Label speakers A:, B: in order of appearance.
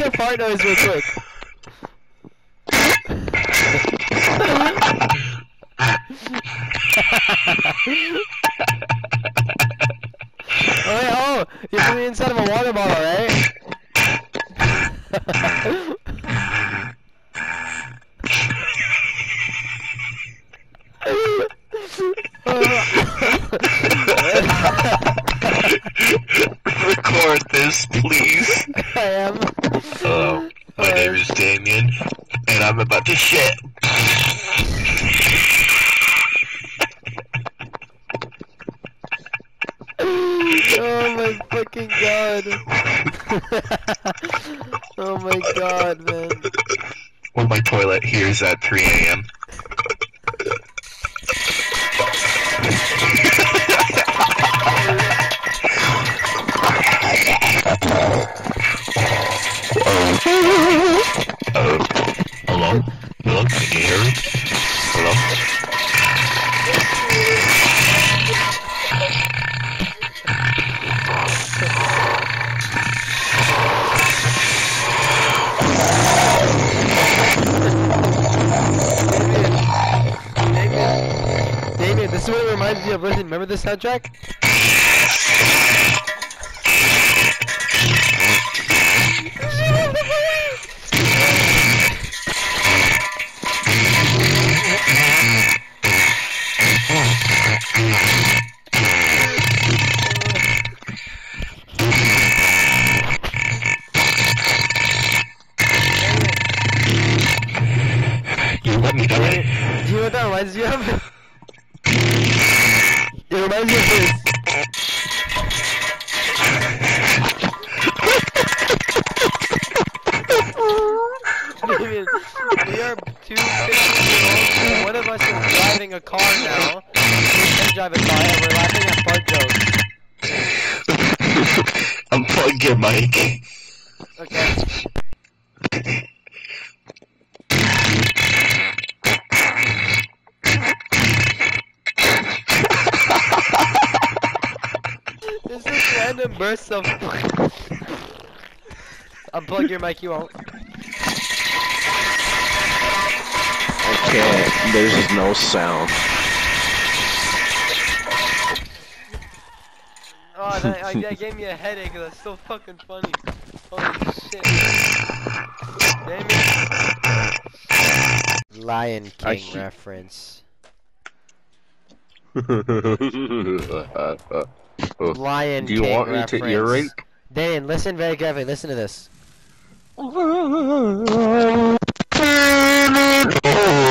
A: a fart noise real quick. oh, wait, oh, you're putting it inside of a water bottle, right?
B: Hello, my name is Damien, and I'm about to shit.
A: Oh my fucking god. oh my god, man.
B: When my toilet hears at 3 a.m. Oh, hello? Hello? Can you hear me? Hello?
A: Damien, Damien, this is what it reminds me of. Remember this soundtrack?
B: You let me.
A: Do you know what that reminds of? It reminds me of this. We are two 15 year olds, one of us is driving a car now. We can drive a car, and we're laughing at fart jokes.
B: Unplug your mic.
A: Okay. Random bursts of. Unplug your mic, you won't.
C: I can't. There's no sound.
A: Oh, that, I, that gave me a headache. That's so fucking funny. Holy shit. Damn Lion King reference. Lion Do
C: you
A: King
C: want me
A: reference.
C: to ear rape?
A: Dan, listen very carefully. Listen to this.